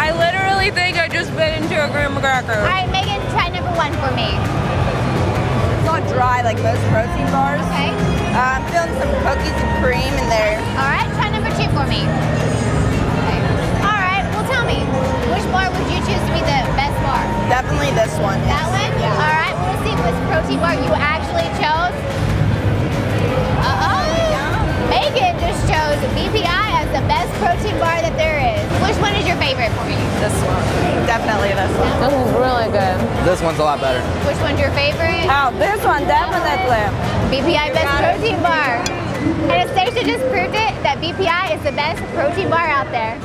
I literally think I just bit into a graham cracker. All right, Megan, try number one for me. It's not dry like most protein bars. Okay. Uh, I'm feeling some cookies and cream in there. All right, try number two for me. Okay. All right, well tell me, which bar would you choose to be the best bar? Definitely this one. That one? Yeah. All right, we'll see which protein bar you actually chose. BPI as the best protein bar that there is. Which one is your favorite for you? This one. Definitely this one. This is really good. This one's a lot better. Which one's your favorite? Oh, this one definitely. BPI best protein bar. And Anastasia just proved it that BPI is the best protein bar out there.